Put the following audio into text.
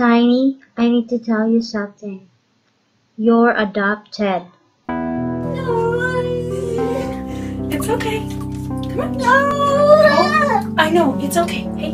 Tiny, I need to tell you something. You're adopted. No. It's okay. Come on. No. I know, it's okay. Hey,